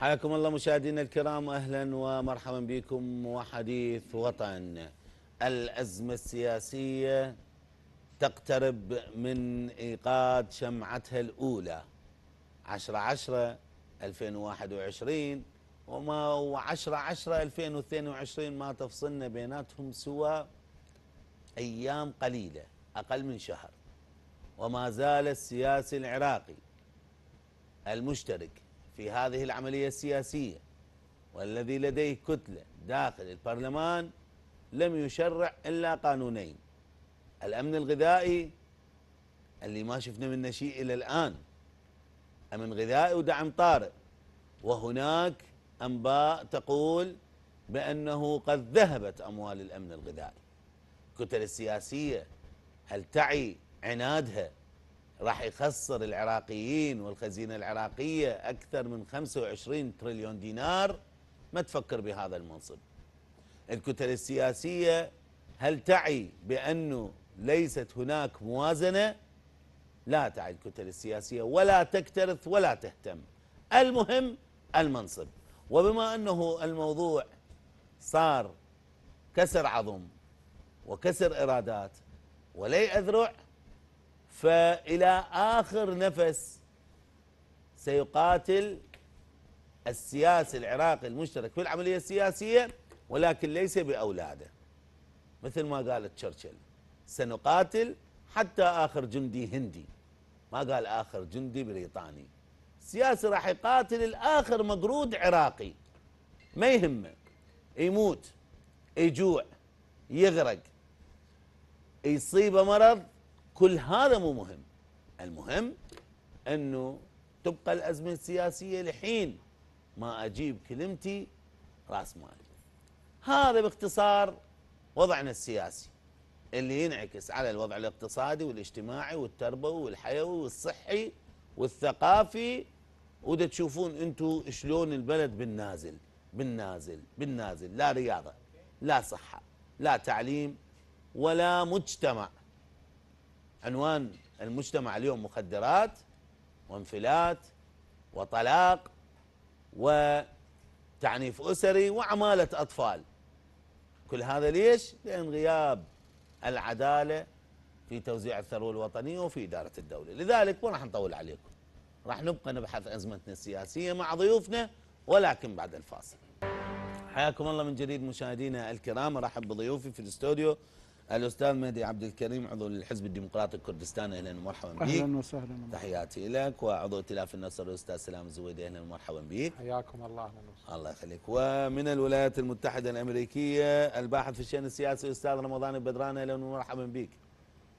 حياكم الله مشاهدينا الكرام أهلا ومرحبا بكم وحديث وطن. الأزمة السياسية تقترب من ايقاد شمعتها الأولى 10 10 2021 وما و10 10 2022 ما تفصلنا بيناتهم سوى أيام قليلة أقل من شهر. وما زال السياسي العراقي المشترك في هذه العملية السياسية والذي لديه كتلة داخل البرلمان لم يشرع إلا قانونين. الأمن الغذائي اللي ما شفنا منه شيء إلى الآن أمن غذائي ودعم طارئ. وهناك أنباء تقول بأنه قد ذهبت أموال الأمن الغذائي. الكتل السياسية هل تعي عنادها راح يخسر العراقيين والخزينة العراقية أكثر من 25 تريليون دينار. ما تفكر بهذا المنصب؟ الكتل السياسية هل تعي بأنه ليست هناك موازنة؟ لا تعي الكتل السياسية ولا تكترث ولا تهتم. المهم المنصب. وبما أنه الموضوع صار كسر عظم وكسر إرادات ولي أذرع فإلى آخر نفس سيقاتل السياسي العراقي المشترك في العملية السياسية ولكن ليس بأولاده. مثل ما قالت تشرشل سنقاتل حتى آخر جندي هندي. ما قال آخر جندي بريطاني. السياسي راح يقاتل الآخر مقرود عراقي. ما يهمه. يموت يجوع يغرق يصيبه مرض كل هذا مو مهم. المهم أنه تبقى الأزمة السياسية لحين ما أجيب كلمتي رأس مالي. هذا باختصار وضعنا السياسي اللي ينعكس على الوضع الاقتصادي والاجتماعي والتربوي والحيوي والصحي والثقافي. ودا تشوفون أنتم شلون البلد بالنازل بالنازل بالنازل. لا رياضة لا صحة لا تعليم ولا مجتمع. عنوان المجتمع اليوم مخدرات وانفلات وطلاق وتعنيف أسري وعمالة أطفال. كل هذا ليش؟ لأن غياب العدالة في توزيع الثروة الوطنية وفي إدارة الدولة. لذلك ما راح نطول عليكم. راح نبقى نبحث أزمتنا السياسية مع ضيوفنا ولكن بعد الفاصل. حياكم الله من جديد مشاهدينا الكرام. أرحب بضيوفي في الاستوديو. الأستاذ مهدي عبد الكريم عضو الحزب الديمقراطي الكردستاني أهلا ومرحبا بك. أهلا وسهلا تحياتي لك وعضو ائتلاف النصر الأستاذ سلام الزويدي أهلا ومرحبا بك. حياكم الله أهلا وسهلا. الله يخليك. ومن الولايات المتحدة الأمريكية الباحث في الشأن السياسي الاستاذ رمضان البدران أهلا ومرحبا بك.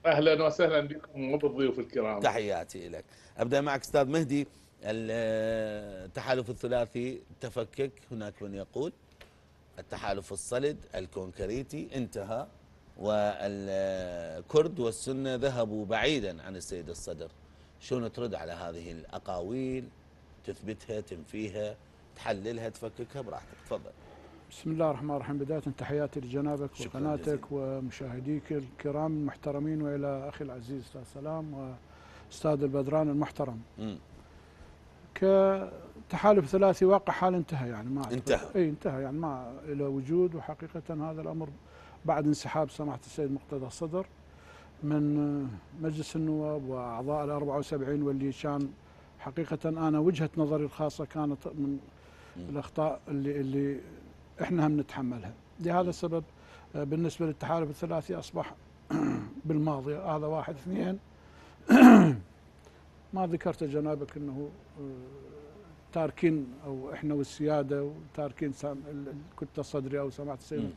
أهلا وسهلا بكم وبالضيوف الكرام. تحياتي لك. أبدأ معك أستاذ مهدي. التحالف الثلاثي تفكك هناك من يقول. التحالف الصلد الكونكريتي انتهى. والكرد والسنة ذهبوا بعيدا عن السيد الصدر. شلون ترد على هذه الأقاويل؟ تثبتها تنفيها تحللها تفككها براحتك. تفضل. بسم الله الرحمن الرحيم. بداية تحياتي لجنابك وقناتك ومشاهديك الكرام المحترمين وإلى أخي العزيز أستاذ سلام وأستاذ البدران المحترم. م. كتحالف ثلاثي واقع حال انتهى يعني ما انتهى. إي انتهى يعني ما له وجود وحقيقة هذا الأمر بعد انسحاب سماحة السيد مقتدى الصدر من مجلس النواب وأعضاء ال 74 واللي كان حقيقة أنا وجهة نظري الخاصة كانت من الأخطاء اللي اللي إحنا هم نتحملها. لهذا السبب بالنسبة للتحالف الثلاثي أصبح بالماضي هذا واحد. اثنين ما ذكرت جنابك أنه تاركين أو إحنا والسيادة وتاركين الكتلة الصدري أو سماحة السيد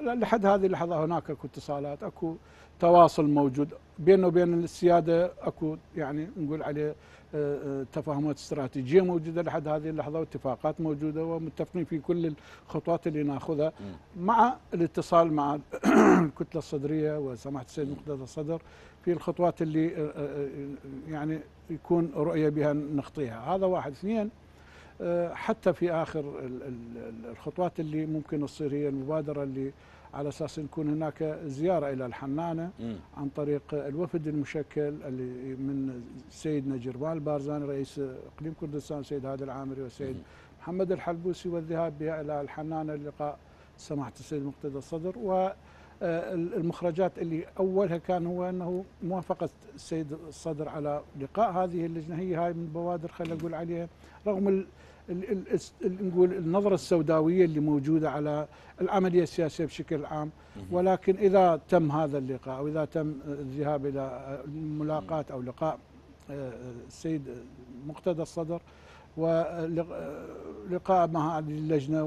لحد هذه اللحظة هناك اكو اتصالات اكو تواصل موجود. بيننا وبين السيادة اكو يعني نقول عليه تفاهمات استراتيجية موجودة لحد هذه اللحظة واتفاقات موجودة ومتفقين في كل الخطوات اللي ناخذها. مع الاتصال مع الكتله الصدرية وسماحة السيد مقتدى الصدر في الخطوات اللي يعني يكون رؤية بها نخطيها. هذا واحد. اثنين حتى في آخر الخطوات اللي ممكن تصير هي المبادرة اللي على أساس يكون هناك زيارة إلى الحنانة عن طريق الوفد المشكل اللي من سيدنا جربان البارزاني رئيس إقليم كردستان سيد هادي العامري والسيد محمد الحلبوسي والذهاب بها إلى الحنانة للقاء سماحة السيد مقتدى الصدر. والمخرجات اللي أولها كان هو أنه موافقة السيد الصدر على لقاء هذه اللجنة. هي هاي من بوادر خلينا نقول عليها رغم ال ال- ال- ال- نقول النظرة السوداوية اللي موجودة على العملية السياسية بشكل عام. ولكن إذا تم هذا اللقاء أو إذا تم الذهاب إلى الملاقاة أو لقاء آه، السيد مقتدى الصدر ولقاء مع هذه اللجنة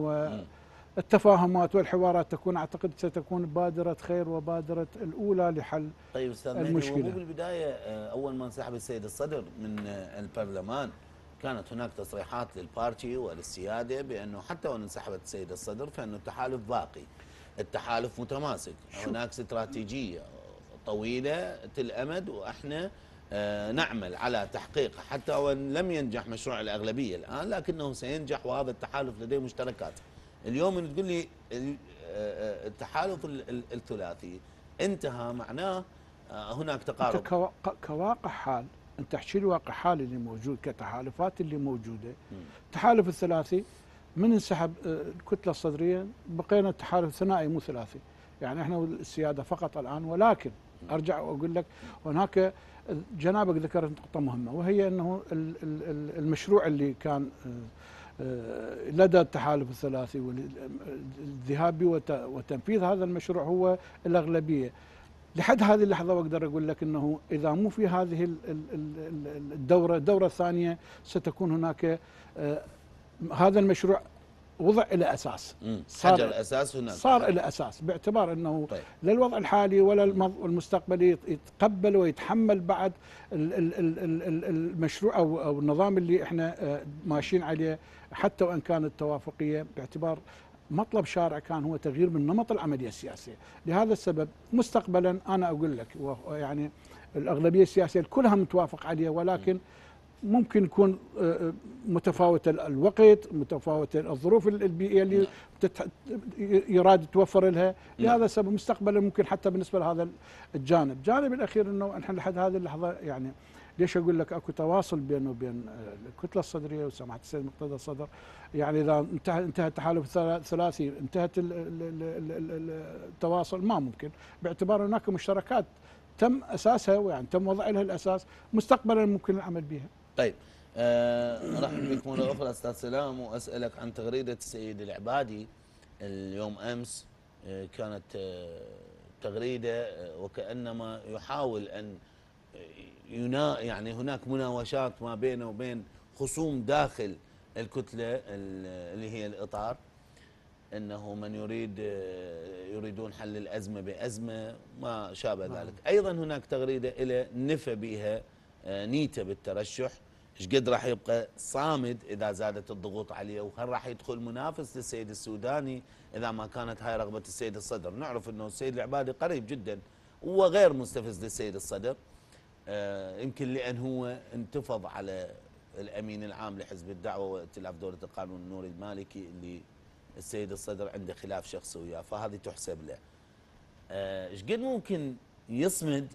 والتفاهمات والحوارات تكون أعتقد ستكون بادرة خير وبادرة الأولى لحل طيب أستاذ المشكلة. هو بالبداية آه، أول ما انسحب السيد الصدر من آه، البرلمان كانت هناك تصريحات للبارتي وللسيادة بأنه حتى وإن انسحبت السيد الصدر فإنه التحالف باقي التحالف متماسك. هناك استراتيجية طويلة الامد وإحنا آه، نعمل على تحقيقها حتى وإن لم ينجح مشروع الأغلبية الآن لكنه سينجح وهذا التحالف لديه مشتركات. اليوم تقول لي آه، التحالف ال- ال- الثلاثي. انتهى معناه آه، هناك تقارب. كوا- كواقع حال. أنت تحكي لي واقع حال اللي موجود كتحالفات اللي موجودة. التحالف الثلاثي من انسحب آه، الكتلة الصدرية؟ بقينا التحالف ثنائي مو ثلاثي. يعني إحنا والسيادة فقط الآن. ولكن أرجع وأقول لك هناك جنابك ذكرت نقطة مهمة وهي ال- المشروع اللي كان لدى التحالف الثلاثي والذهاب وت- وتنفيذ هذا المشروع هو الأغلبية. لحد هذه اللحظة أقدر أقول لك أنه إذا مو في هذه ال- ال- ال- ال- الدورة الدورة الثانية ستكون هناك آه، هذا المشروع وضع إلى أساس مم. صار- حجر الأساس هناك صار إلى أساس باعتبار أنه طيب. لا الوضع الحالي ولا المستقبلي يت- يتقبل ويتحمل بعد ال- ال- ال- ال- ال- المشروع أو النظام اللي إحنا آه، ماشيين عليه حتى وإن كانت توافقية باعتبار مطلب شارع كان هو تغيير من نمط العملية السياسية لهذا السبب مستقبلا أنا أقول لك يعني الأغلبية السياسية كلها متوافق عليها ولكن ممكن يكون آه، آه، متفاوت ال- الوقت متفاوت الظروف ال- البيئية اللي تتح- يراد توفر لها. لهذا السبب مستقبلا ممكن حتى بالنسبة لهذا الجانب. الجانب الأخير أنه نحن لحد هذه اللحظة يعني ليش أقول لك أكو تواصل بينه وبين آه، الكتلة الصدرية وسماحة السيد مقتدى الصدر؟ يعني إذا انتهى انتهى التحالف الثلا- الثلاثي انتهت ال- ال- ال- ال- ال- التواصل ما ممكن. باعتبار هناك مشتركات تم أساسها ويعني تم وضع لها الأساس مستقبلا ممكن العمل بها. طيب آه راح بك مره أخرى أستاذ سلام وأسألك عن تغريدة السيد العبادي. اليوم أمس آه كانت آه تغريدة آه وكأنما يحاول أن ينا يعني هناك مناوشات ما بينه وبين خصوم داخل الكتلة ال- اللي هي الإطار إنه من يريد يريدون حل الأزمة بأزمة ما شابه ذلك، أيضا هناك تغريدة إلى نفى بها نيتة بالترشح إيش قد راح يبقى صامد إذا زادت الضغوط عليه؟ وهل راح يدخل منافس للسيد السوداني إذا ما كانت هاي رغبة السيد الصدر، نعرف إنه السيد العبادي قريب جدا وغير مستفز للسيد الصدر. آه، يمكن لأن هو انتفض على الأمين العام لحزب الدعوة وائتلاف دولة القانون النوري المالكي اللي السيد الصدر عنده خلاف شخصي وياه فهذه تحسب له. آه، إيش قد ممكن يصمد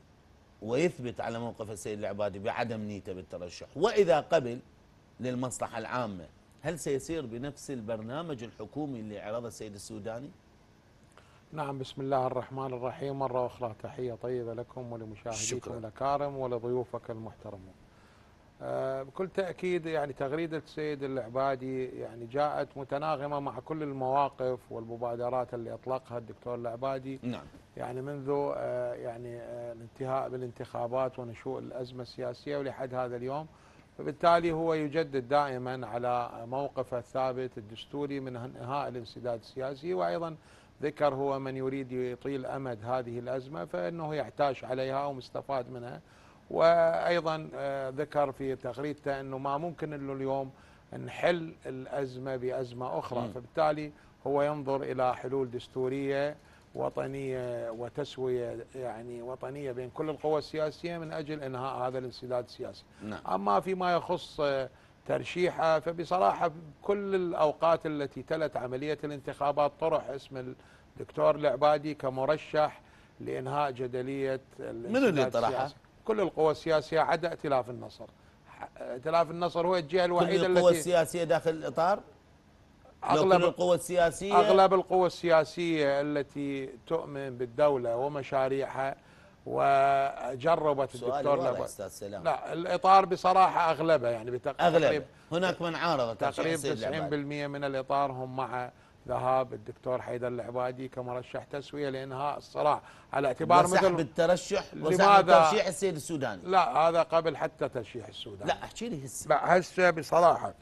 ويثبت على موقف السيد العبادي بعدم نيته بالترشح وإذا قبل للمصلحة العامة هل سيسير بنفس البرنامج الحكومي اللي عرضه السيد السوداني؟ نعم بسم الله الرحمن الرحيم مرة أخرى تحية طيبة لكم ولمشاهديكم شكراً. الأكارم ولضيوفك المحترمين آه، بكل تأكيد يعني تغريدة السيد العبادي يعني جاءت متناغمة مع كل المواقف والمبادرات اللي أطلقها الدكتور العبادي. نعم. يعني منذ آه، يعني آه، الانتهاء بالانتخابات ونشوء الأزمة السياسية ولحد هذا اليوم. فبالتالي هو يجدد دائما على موقفه الثابت الدستوري من إنهاء الانسداد السياسي. وأيضا ذكر هو من يريد يطيل أمد هذه الأزمة فإنه يحتاج عليها ومستفاد منها. وأيضا آه، ذكر في تغريدته أنه ما ممكن أنه اليوم نحل الأزمة بأزمة أخرى مم. فبالتالي هو ينظر إلى حلول دستورية وطنية وتسوية يعني وطنية بين كل القوى السياسية من أجل إنهاء هذا الانسداد السياسي نعم أما فيما يخص آه، ترشيحه فبصراحة كل الأوقات التي تلت عملية الانتخابات طرح اسم الدكتور العبادي كمرشح لإنهاء جدلية الانسداد اللي طرحها؟ كل القوى السياسية عدا ائتلاف النصر. ائتلاف النصر هو الجهة كل الوحيدة القوى التي السياسية داخل الإطار؟ أغلب اغلب القوى السياسيه أغلب القوى السياسية التي تؤمن بالدولة ومشاريعها وجربت الدكتور لبا- لا الإطار بصراحة أغلبه يعني بتق- اغلب تقريب هناك من عارض تقريبا السيد 90% العبادي. من الإطار هم مع ذهاب الدكتور حيدر العبادي كمرشح تسوية لإنهاء الصراع على اعتبار وسحب مثل الترشح وسحب لماذا؟ ترشيح السيد السوداني. لا هذا قبل حتى ترشيح السودان لا أحكي لي هسه. لا هسه بصراحة.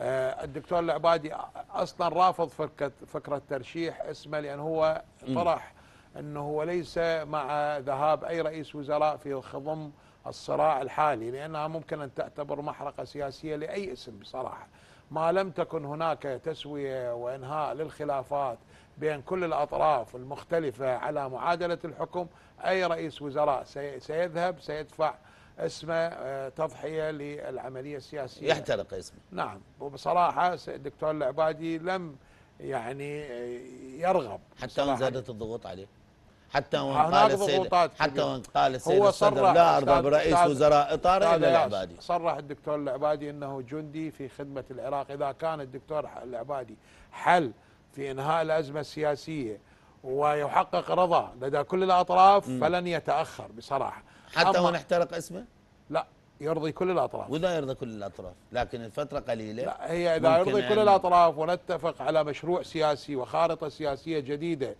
آه، الدكتور العبادي أصلا رافض فكره فكرة ترشيح اسمه لأن هو طرح إنه هو ليس مع ذهاب أي رئيس وزراء في خضم الصراع الحالي لأنها ممكن أن تعتبر محرقة سياسية لأي اسم بصراحة. ما لم تكن هناك تسوية وإنهاء للخلافات بين كل الأطراف المختلفة على معادلة الحكم أي رئيس وزراء سي- سيذهب سيدفع اسمه آه، تضحية للعملية السياسية. يحترق اسمه. نعم. وبصراحة الدكتور العبادي لم يعني آه، يرغب حتى. زادت الضغوط عليه. حتى وإن قال السيد حتى. وإن قال السيد هو الصدر صرح لا ارضى برئيس وزراء اطار الا العبادي. صرح الدكتور العبادي إنه جندي في خدمة العراق. إذا كان الدكتور العبادي حل في إنهاء الأزمة السياسية ويحقق رضا لدى كل الأطراف فلن يتأخر بصراحة. حتى وإن احترق اسمه؟ يرضي كل الأطراف. ولا يرضى كل الأطراف لكن الفترة قليلة. لا هي إذا يرضي كل يعني- الأطراف ونتفق على مشروع سياسي وخارطة سياسية جديدة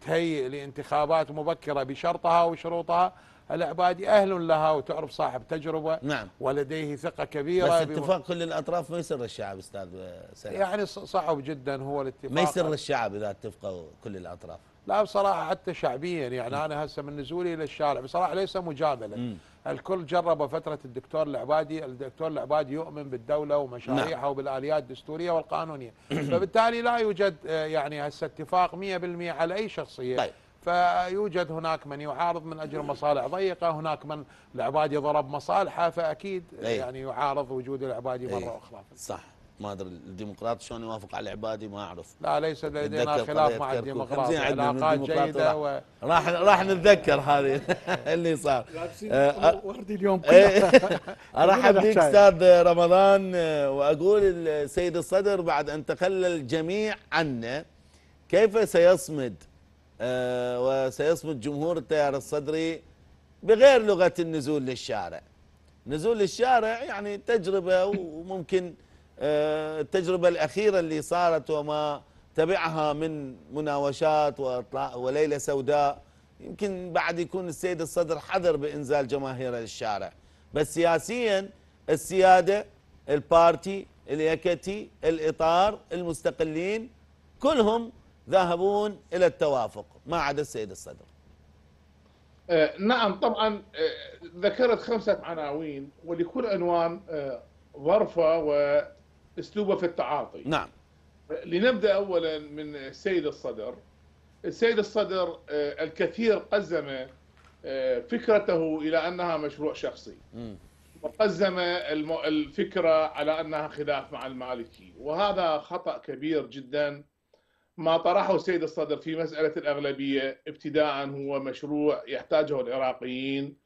تهيئ لانتخابات مبكرة بشرطها وشروطها العبادي أهل لها وتعرف صاحب تجربة نعم. ولديه ثقة كبيرة بس اتفاق كل الأطراف ما يسر الشعب أستاذ سلام يعني صعب جدا هو الاتفاق. ما يسر الشعب إذا اتفقوا كل الأطراف. لا بصراحة حتى شعبيا يعني أنا هسه من نزولي إلى الشارع بصراحة ليس مجادلة مم. الكل جرب فترة الدكتور العبادي، الدكتور العبادي يؤمن بالدولة ومشاريعها نعم. وبالآليات الدستورية والقانونية، فبالتالي لا يوجد آه، يعني هسه اتفاق 100% على أي شخصية طيب. فيوجد هناك من يعارض من أجل مصالح ضيقة، هناك من العبادي ضرب مصالحه فأكيد آه، أي. يعني يعارض وجود العبادي أي. مره أخرى. صح ما أدري الديمقراط شلون يوافق على العبادي ما أعرف لا ليس لدينا خلاف مع من علاقات الديمقراط جيدة راح. و... راح راح نتذكر هذه اللي صار لابسين آه، وردي اليوم إيه. كلها ارحب كلنا بك. أستاذ رمضان آه، وأقول السيد الصدر بعد أن تخلى الجميع عنا كيف سيصمد آه، وسيصمد جمهور التيار الصدري بغير لغة النزول للشارع نزول للشارع يعني تجربة وممكن آه، التجربة الأخيرة اللي صارت وما تبعها من مناوشات وليلة سوداء يمكن بعد يكون السيد الصدر حذر بإنزال جماهيره للشارع بس سياسيا السيادة البارتي اليكتي الإطار المستقلين كلهم ذاهبون إلى التوافق ما عدا السيد الصدر. آه، نعم طبعا آه، ذكرت خمسة عناوين ولكل عنوان آه، ظرفة واسلوبه في التعاطي. نعم. لنبدأ اولا من السيد الصدر. السيد الصدر آه، الكثير قزم آه، فكرته إلى أنها مشروع شخصي. وقزم الفكرة على أنها خلاف مع المالكي. وهذا خطأ كبير جدا. ما طرحه السيد الصدر في مسألة الأغلبية ابتداء هو مشروع يحتاجه العراقيين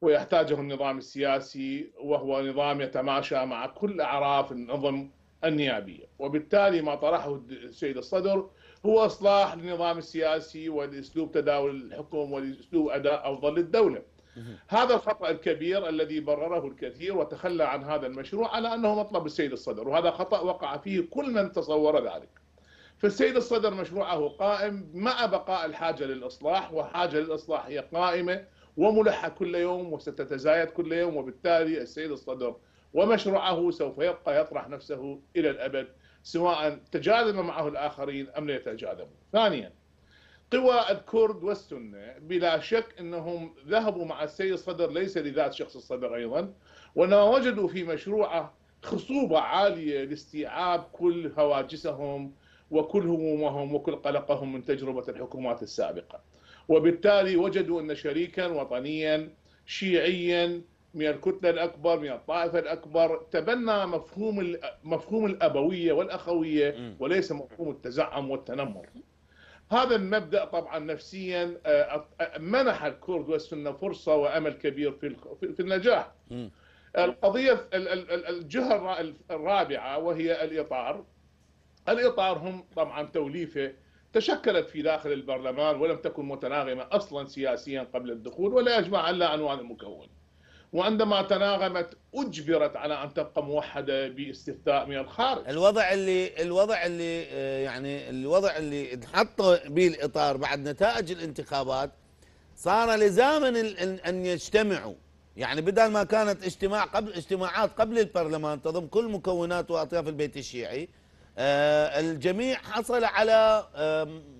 ويحتاجه النظام السياسي وهو نظام يتماشى مع كل أعراف النظم النيابية. وبالتالي ما طرحه السيد الصدر هو إصلاح النظام السياسي والاسلوب تداول الحكم والاسلوب أداء أفضل للدولة. هذا الخطأ الكبير الذي برره الكثير وتخلى عن هذا المشروع على أنه مطلب السيد الصدر وهذا خطأ وقع فيه كل من تصور ذلك. فالسيد الصدر مشروعه قائم مع بقاء الحاجة للإصلاح وحاجة للإصلاح هي قائمة وملحة كل يوم وستتزايد كل يوم وبالتالي السيد الصدر ومشروعه سوف يبقى يطرح نفسه إلى الأبد سواء تجاذب معه الآخرين أم لا يتجاذبوا ثانيا قوى الكرد والسنة بلا شك أنهم ذهبوا مع السيد الصدر ليس لذات شخص الصدر أيضا وإنما وجدوا في مشروعه خصوبة عالية لاستيعاب كل هواجسهم وكل همومهم وكل قلقهم من تجربة الحكومات السابقة. وبالتالي وجدوا أن شريكا وطنيا شيعيا من الكتلة الأكبر من الطائفة الأكبر. تبنى مفهوم مفهوم الأبوية والأخوية م. وليس مفهوم التزعم والتنمر. هذا المبدأ طبعا نفسيا آه، آه، منح الكرد والسنة فرصة وأمل كبير في في النجاح. الإطار هم طبعا توليفة تشكلت في داخل البرلمان ولم تكن متناغمة أصلا سياسيا قبل الدخول ولا يجمع إلا عنوان المكون. وعندما تناغمت أجبرت على أن تبقى موحدة باستفتاء من الخارج. الوضع اللي الوضع اللي آه، يعني الوضع اللي انحط به الإطار بعد نتائج الانتخابات صار لزاما أن يجتمعوا. يعني بدل ما كانت اجتماع قبل اجتماعات قبل البرلمان تضم كل مكونات وأطياف البيت الشيعي آه، الجميع حصل على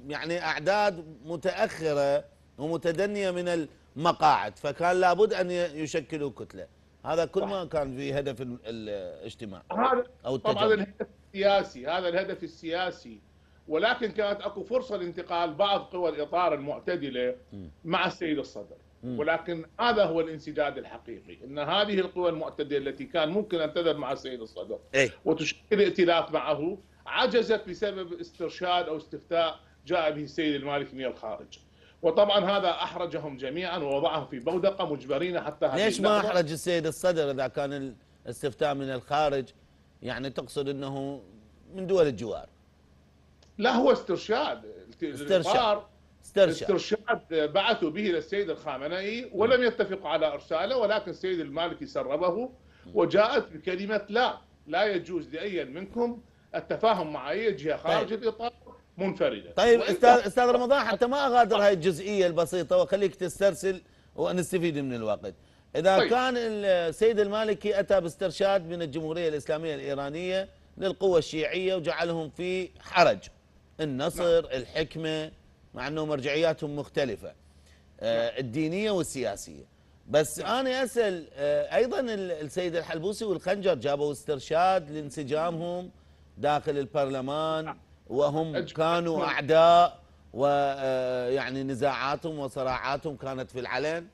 يعني أعداد متأخرة ومتدنية من المقاعد فكان لابد أن يشكلوا كتلة. هذا كل ما كان في هدف الاجتماع هذا أو التجمع. طبعا الهدف السياسي هذا الهدف السياسي. ولكن كانت أكو فرصة لانتقال بعض قوى الإطار المعتدلة مع السيد الصدر. ولكن هذا هو الانسداد الحقيقي إن هذه القوى المعتدلة التي كان ممكن أن تذهب مع السيد الصدر إيه؟ وتشكل ائتلاف معه عجزت بسبب استرشاد أو استفتاء جاء به السيد المالكي من الخارج. وطبعا هذا أحرجهم جميعا ووضعهم في بودقة مجبرين حتى هذه ليش ما أحرج السيد الصدر إذا كان الاستفتاء من الخارج؟ يعني تقصد إنه من دول الجوار. لا هو استرشاد. استرشاد. استرشاد, استرشاد بعثوا به للسيد الخامنئي ولم يتفقوا على إرساله ولكن السيد المالكي سربه وجاءت بكلمة لا لا يجوز لأي منكم التفاهم مع أي جهة خارج طيب. الإطار. منفردة طيب أستاذ أستاذ رمضان حتى ما أغادر هاي الجزئية البسيطة وخليك تسترسل ونستفيد من الوقت إذا طيب. كان السيد المالكي أتى باسترشاد من الجمهورية الإسلامية الإيرانية للقوى الشيعية وجعلهم في حرج النصر نعم. الحكمة مع انه مرجعياتهم مختلفة آه نعم. الدينية والسياسية بس نعم. أنا أسأل آه أيضا السيد الحلبوسي والخنجر جابوا استرشاد لانسجامهم داخل البرلمان نعم. وهم كانوا أعداء ويعني آه، نزاعاتهم وصراعاتهم كانت في العلن؟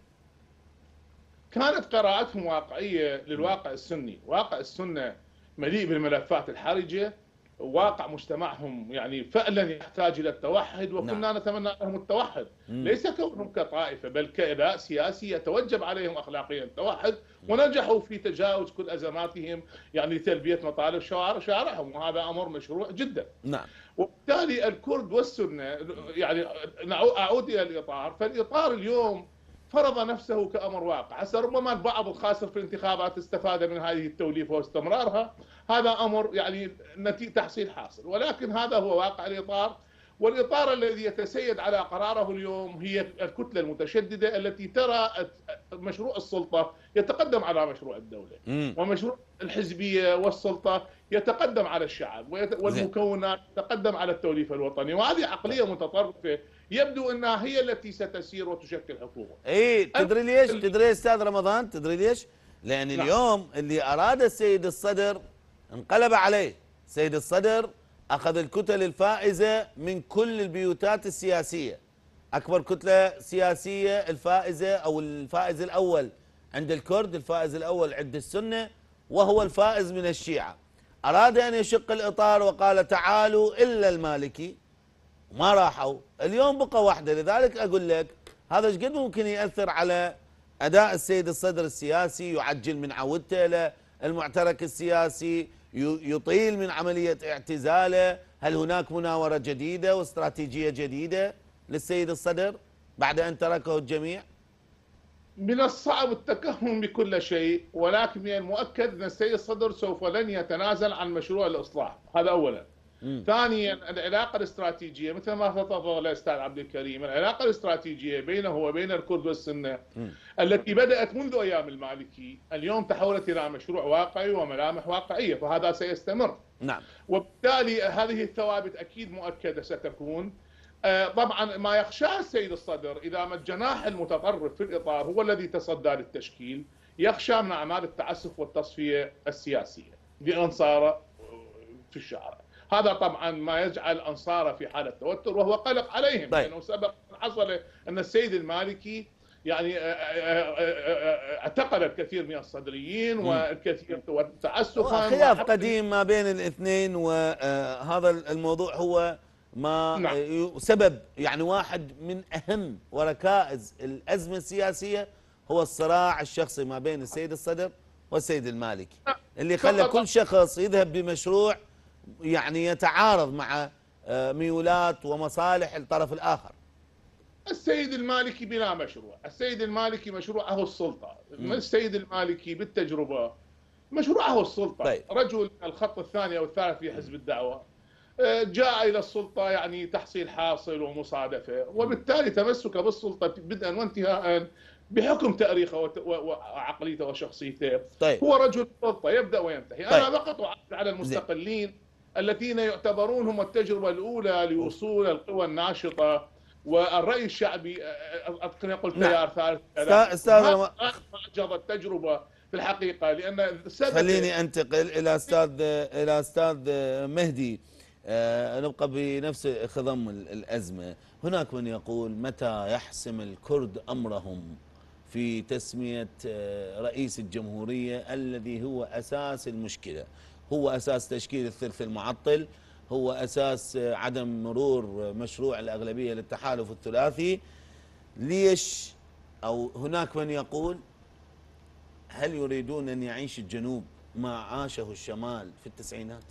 كانت قراءتهم واقعية للواقع السني. واقع السنة مليء بالملفات الحرجة واقع مجتمعهم يعني فعلا يحتاج إلى التوحد وكنا نعم. نتمنى لهم التوحد مم. ليس كونهم كطائفة بل كاداء سياسي يتوجب عليهم اخلاقيا التوحد ونجحوا في تجاوز كل أزماتهم يعني لتلبيه مطالب شوارع شارعهم وهذا أمر مشروع جدا نعم وبالتالي الكرد والسنة يعني أعود إلى الإطار فالإطار اليوم فرض نفسه كأمر واقع، هسه ربما البعض الخاسر في الانتخابات استفاد من هذه التوليفه واستمرارها، هذا أمر يعني نتيجه تحصيل حاصل، ولكن هذا هو واقع الإطار. والإطار الذي يتسيد على قراره اليوم هي الكتلة المتشددة التي ترى مشروع السلطة يتقدم على مشروع الدولة. مم. ومشروع الحزبية والسلطة يتقدم على الشعب والمكونات تتقدم على التوليف الوطني. وهذه عقلية متطرفة يبدو أنها هي التي ستسير وتشكل حكومه إي تدري ليش؟ تدري أستاذ رمضان؟ تدري ليش؟ لأن نعم. اليوم اللي أراد السيد الصدر انقلب عليه. سيد الصدر أخذ الكتل الفائزة من كل البيوتات السياسية. أكبر كتلة سياسية الفائزة أو الفائز الأول عند الكرد الفائز الأول عند السنة وهو الفائز من الشيعة. أراد أن يشق الإطار وقال تعالوا إلا المالكي. ما راحوا. اليوم بقى واحدة. لذلك أقول لك هذا إيش قد ممكن يأثر على أداء السيد الصدر السياسي يعجل من عودته إلى المعترك السياسي يطيل من عملية اعتزاله. هل هناك مناورة جديدة واستراتيجية جديدة للسيد الصدر بعد أن تركه الجميع؟ من الصعب التكهن بكل شيء ولكن من المؤكد أن السيد الصدر سوف لن يتنازل عن مشروع الإصلاح. هذا اولا. ثانيا العلاقة الاستراتيجية مثل ما تفضل الاستاذ عبد الكريم العلاقة الاستراتيجية بينه وبين الكرد والسنة التي بدأت منذ أيام المالكي اليوم تحولت إلى مشروع واقعي وملامح واقعية فهذا سيستمر. نعم. وبالتالي هذه الثوابت أكيد مؤكدة ستكون. آه، طبعا ما يخشاه السيد الصدر إذا ما الجناح المتطرف في الإطار هو الذي تصدى للتشكيل يخشى من أعمال التعسف والتصفية السياسية لانصاره في الشارع هذا طبعا ما يجعل انصاره في حالة توتر وهو قلق عليهم طيب. لأنه سبق حصل أن السيد المالكي يعني آه، آه، آه، اعتقل الكثير من الصدريين والكثير تعسفا خلاف قديم ما بين الاثنين وهذا الموضوع هو ما نعم. سبب يعني واحد من أهم وركائز الأزمة السياسية هو الصراع الشخصي ما بين السيد الصدر والسيد المالكي نعم. اللي خلى كل شخص يذهب بمشروع يعني يتعارض مع آه، ميولات ومصالح الطرف الآخر. السيد المالكي بلا مشروع. السيد المالكي مشروعه السلطة. مم. السيد المالكي بالتجربة مشروعه السلطة. طيب. رجل الخط الثاني أو الثالث في حزب الدعوة آه، جاء إلى السلطة يعني تحصيل حاصل ومصادفة وبالتالي تمسك بالسلطة بدءا وانتهاء بحكم تاريخه وعقليته وشخصيته. طيب. هو رجل سلطة يبدأ وينتهي. طيب. أنا فقط على المستقلين الذين يعتبرون هم التجربة الأولى لوصول القوى الناشطة والرأي الشعبي أتقن قلت نعم. تيار ثالث أستاذ- أستاذ أعجب التجربة في الحقيقة؟ لأن خليني أنتقل إلى أستاذ إلى أستاذ مهدي. آه، نبقى بنفس خضم ال- الأزمة. هناك من يقول متى يحسم الكرد أمرهم في تسمية آه، رئيس الجمهورية الذي هو أساس المشكلة؟ هو أساس تشكيل الثلث المعطل هو أساس آه، عدم مرور مشروع الأغلبية للتحالف الثلاثي ليش أو هناك من يقول هل يريدون أن يعيش الجنوب ما عاشه الشمال في التسعينات؟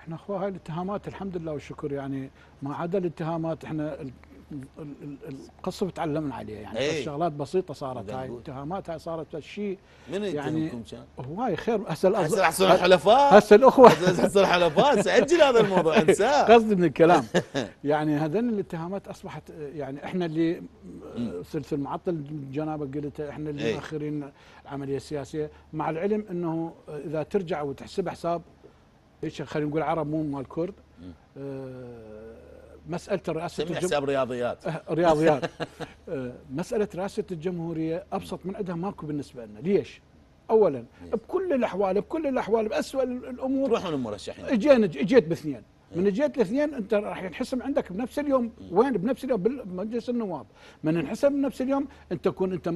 إحنا أخوة هاي الاتهامات الحمد لله والشكر يعني ما عدا الاتهامات إحنا القصة تعلمنا عليها يعني. بس شغلات بسيطة صارت هاي هاي صارت شيء من يعني كان؟ هواي خير. هسه هسه يحصلون حلفاء هسه الاخوه يحصل حلفاء سجل هذا الموضوع انساه. قصدي من الكلام. يعني هذين الاتهامات أصبحت يعني إحنا اللي ثلث المعطل جنابك قلته إحنا اللي إيه. مؤخرين العملية السياسيه مع العلم إنه إذا ترجع وتحسب حساب إيش خلينا نقول عرب مو مال كرد آه، مسألة رئاسة سمي الجم... حساب رياضيات. رياضيات. آه، مسألة رئاسة الجمهورية أبسط من عندها ماكو بالنسبة لنا. ليش؟ اولا بكل الأحوال بكل الأحوال باسوء الأمور. روحوا للمرشحين اجينا اجيت باثنين. من اجيت الاثنين انت راح ينحسم عندك بنفس اليوم. وين؟ بنفس اليوم؟ بمجلس النواب. من انحسم بنفس اليوم انت تكون انت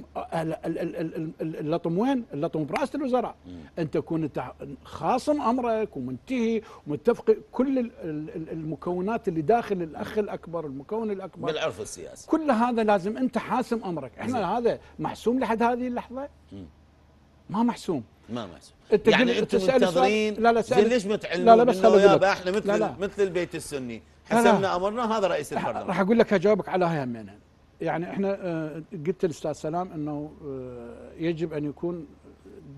اللطم وين؟ اللطم برئاسه الوزراء. انت تكون انت خاصم أمرك ومنتهي ومتفق كل ال- ال- المكونات اللي داخل الأخ الأكبر المكون الأكبر. بالعرف السياسي. كل هذا لازم انت حاسم أمرك. إحنا. هذا محسوم لحد هذه اللحظة. ما محسوم ما محسوب أنت يعني أنتم منتظرين لا، لا، زين ليش ما لا، لا، بس خليني. إحنا مثل لا، لا. مثل البيت السني. حسمنا أمرنا هذا رئيس البرلمان راح أقول لك أجاوبك على هاي همينة يعني إحنا آه، قلت للاستاذ سلام إنه آه، يجب أن يكون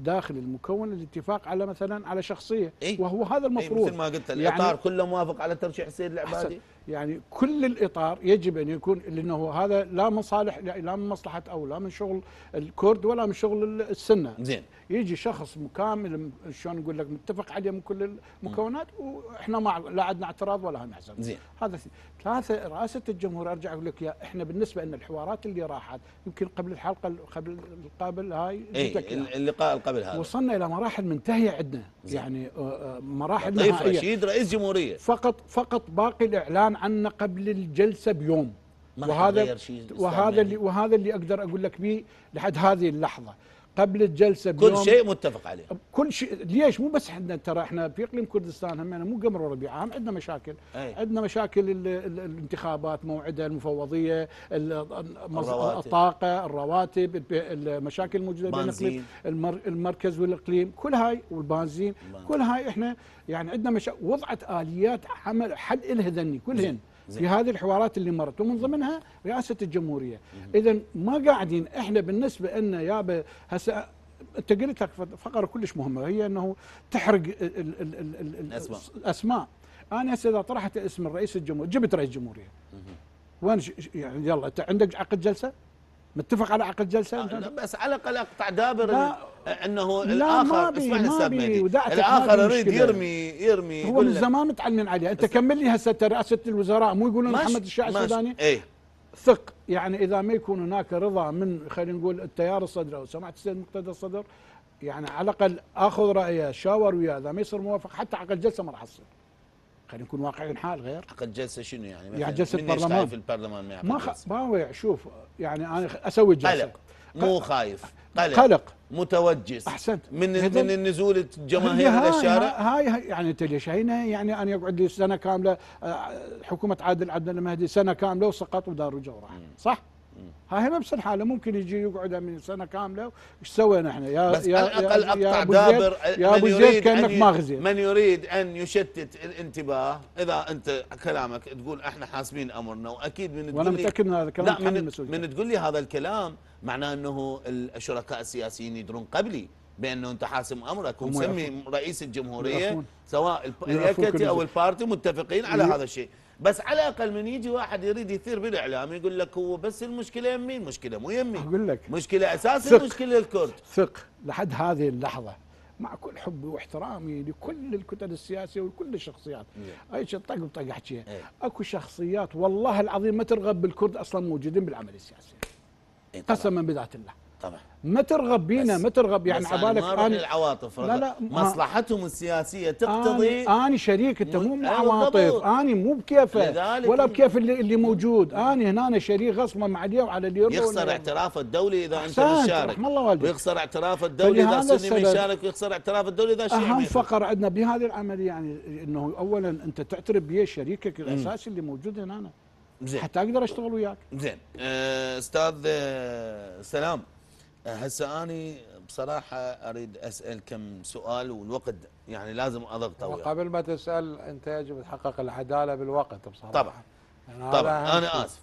داخل المكون الاتفاق على مثلا على شخصية إي. وهو هذا إيه، المفروض مثل ما قلت يعني- الاطار كله موافق على ترشيح السيد العبادي. يعني كل الإطار يجب أن يكون لأنه هذا لا من صالح لا من مصلحة أو لا من شغل الكرد ولا من شغل السنة. زين. يجي شخص مكامل شلون نقول لك متفق عليه من كل المكونات وإحنا ما لا عندنا اعتراض ولا نحزن زين. هذا ث- ثلاثة رئاسة الجمهور أرجع أقول لك يا إحنا بالنسبة لنا الحوارات اللي راحت يمكن قبل الحلقة ال- قبل القابل هاي جبت لك اي إياها. اللقاء قبل هذا. وصلنا إلى مراحل منتهية عندنا. يعني آه، آه، مراحل طيب نهائية. رشيد رئيس جمهورية. فقط فقط باقي الإعلان عنه قبل الجلسة بيوم وهذا وهذا. اللي وهذا اللي أقدر أقول لك به لحد هذه اللحظة قبل الجلسة بيوم كل شيء متفق عليه كل شيء ليش مو بس إحنا ترى إحنا في اقليم كردستان هم مو قمر وربيعه هم عندنا مشاكل أي. عندنا مشاكل ال ال الانتخابات موعدها المفوضية الرواتب. الطاقة الرواتب المشاكل الموجودة بين. الاقليم المركز والاقليم كل هاي والبنزين بنزين. كل هاي إحنا يعني عندنا مشا... وضعت آليات عمل حل لها ذني كلهن. في هذه الحوارات اللي مرت. ومن ضمنها رئاسة الجمهورية. اذا ما قاعدين إحنا بالنسبة لنا يابا هسه أنت قلت لك فقرة كلش مهمة. هي إنه تحرق ال ال ال ال ال الأسماء. الأسماء. أنا هسه إذا طرحت اسم الرئيس الجمهوريه جبت رئيس جمهوريه وين يعني يلا انت عندك عقد جلسة؟ متفق على عقد جلسة؟ آه، لا، بس على الأقل أقطع دابر لا. ال- إنه لا، الآخر ما اسمعني ما أستاذ مهدي الآخر يريد. يرمي يرمي هو من زمان متعلمين عليه. أنت كمل لي هسه رئاسه الوزراء مو يقولون محمد الشاعر. السوداني؟ إيه. ثق. يعني إذا ما يكون هناك رضا من خلينا نقول التيار الصدري أو سمعت السيد مقتدى الصدر يعني على الأقل آخذ رأيه شاور وياه. إذا ما يصير موافق حتى عقد جلسة ما راح تصير. خلينا نكون واقعيين حال غير. عقد جلسه شنو يعني؟ مثلاً يعني جلسة من إيش برلمان. خايف البرلمان ما ما خ... باوع شوف يعني أنا أسوي جلسه قلق. مو خايف. قلق. قلق. متوجس. أحسنت. من من النزول هي الجماهير هاي- للشارع هاي, هاي يعني أنت ليش هينا يعني أنا يقعد لي سنة كاملة آه، حكومة عادل عبد المهدي سنة كاملة وسقط ودار وراح صح؟ هاي نفس الحالة ممكن يجي يقعد من سنة كاملة. إيش سوينا إحنا؟ يا بس يا الاقل يا- يا أقطع دابر يا من أبو يريد زيد كأنك ما غزيت من يريد أن يشتت الانتباه إذا أنت كلامك تقول إحنا حاسبين أمرنا وأكيد من وأنا تقول لي متأكد ان هذا كلام لا تحمل من, من تقول لي هذا الكلام معناه إنه الشركاء السياسيين يدرون قبلي. بأنه أنت حاسم أمرك. ومسمي رئيس الجمهورية. سواء اليكتي أو. البارتي متفقين على هذا الشيء. بس على الأقل من يجي واحد يريد يثير بالإعلام يقول لك هو بس المشكلة يمي المشكلة مو يمي أقول لك. مشكلة أساسا ثق. المشكلة الكرد. ثق. لحد هذه اللحظة مع كل حبي واحترامي لكل الكتل السياسية وكل الشخصيات. أي شيء طق بطق احكيها إيه. أكو شخصيات والله العظيم ما ترغب بالكرد أصلا موجودين بالعمل السياسي. إيه. قسما بذات الله. طبعا. ما ترغب بينا ما ترغب يعني عبالك أنا للعواطف لا، لا، مصلحتهم السياسية تقتضي أنا شريك أنت مو عواطف. أنا مو بكيفه ولا بكيف اللي, اللي موجود. أنا هنا أنا شريك غصبا عليه وعلى اللي يرضى يخسر اعتراف الدولي إذا أنت أحسنت، مش شارك رحم الله والديك. ويخسر اعتراف الدولي إذا فلهذا السني مش السبب شارك ويخسر اعتراف الدولي إذا الشيعي أهم يخسر. فقر عندنا بهذه العملية يعني إنه اولا أنت تعترف بيه شريكك الأساسي اللي موجود هنا. زين. حتى أقدر أشتغل وياك. زين. آه، أستاذ آه، سلام. هسه أني بصراحة أريد أسأل كم سؤال والوقت يعني لازم أضغط وياك وقبل ما تسأل أنت يجب تحقق العدالة بالوقت بصراحة طبعا يعني طبعا. أنا آسف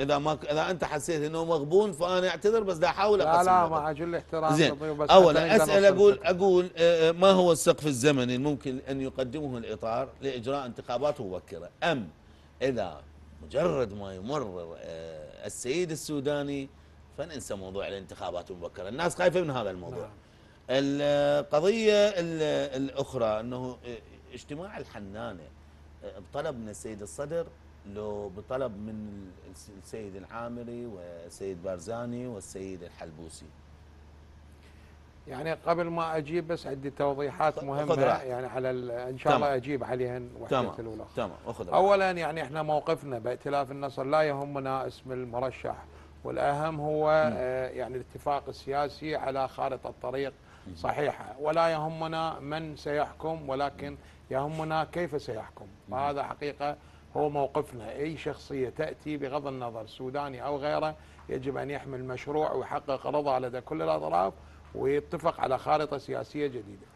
إذا ما ك... إذا أنت حسيت إنه مغبون فأنا أعتذر بس دا احاول لا اقسم لا الوقت. مع جل احترام زين اولا أسأل أقول. أقول آه، ما هو السقف الزمني الممكن أن يقدمه الإطار لإجراء انتخابات مبكرة أم إذا مجرد ما يمرر آه، السيد السوداني فننسى موضوع الانتخابات المبكره الناس خايفة من هذا الموضوع نعم. القضية ال- الأخرى إنه آه، اجتماع الحنانة آه، بطلب من السيد الصدر لو بطلب من الس- السيد العامري والسيد بارزاني والسيد الحلبوسي يعني قبل ما أجيب بس عندي توضيحات مهمة. يعني على إن شاء. الله أجيب عليهن وحدة الأولى تمام. اولا يعني إحنا موقفنا بائتلاف النصر لا يهمنا اسم المرشح والأهم هو آه، يعني الاتفاق السياسي على خارطة الطريق صحيحة. ولا يهمنا من سيحكم ولكن يهمنا كيف سيحكم. وهذا حقيقة هو موقفنا. أي شخصية تأتي بغض النظر سوداني أو غيره يجب أن يحمل مشروع ويحقق رضا لدى كل الأطراف ويتفق على خارطة سياسية جديدة.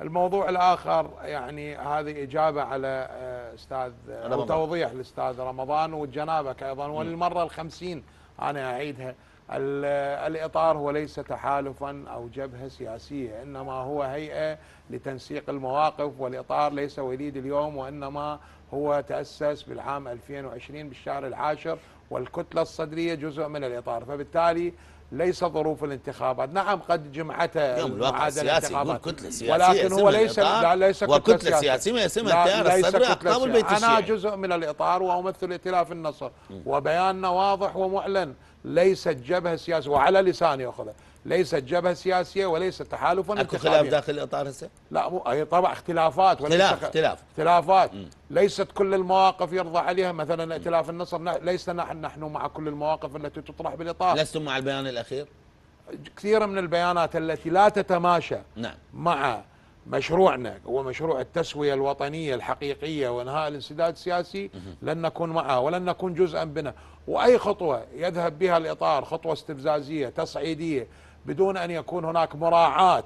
الموضوع الآخر يعني هذه إجابة على آه، أستاذ أو رمضان. توضيح الاستاذ رمضان وجنابك أيضا. وللمرة الخمسين أنا أعيدها. ال- الإطار هو ليس تحالفا أو جبهة سياسية إنما هو هيئة لتنسيق المواقف والإطار ليس وليد اليوم وإنما هو تأسس بالعام 2020 بالشهر العاشر والكتلة الصدرية جزء من الإطار. فبالتالي ليس ظروف الانتخابات. نعم قد جمعتها يوم الواقع معادلة السياسي يقول الانتخابات. كتلة سياسية ولكن هو ليس لا ليس كتلة سياسية. ما يسمى التيار الصدري كتلة اقطاب البيت سياسية. أنا الشيعي جزء من الإطار وأمثل ائتلاف النصر. وبياننا واضح ومعلن. ليست جبهة سياسية. وعلى لساني أخذه ليست جبهة سياسية وليس تحالفا أكو خلاف داخل الاطار هسه؟ لا مو هي طبعا اختلافات اختلاف اختلاف. اختلافات. ليست كل المواقف يرضى عليها مثلا ائتلاف النصر ليس نحن نحن مع كل المواقف التي تطرح بالإطار. لستم مع البيان الأخير؟ كثير من البيانات التي لا تتماشى نعم. مع مشروعنا هو مشروع التسوية الوطنية الحقيقية وإنهاء الانسداد السياسي لن نكون معها ولن نكون جزءا منها وأي خطوة يذهب بها الإطار خطوة استفزازية تصعيدية بدون أن يكون هناك مراعاة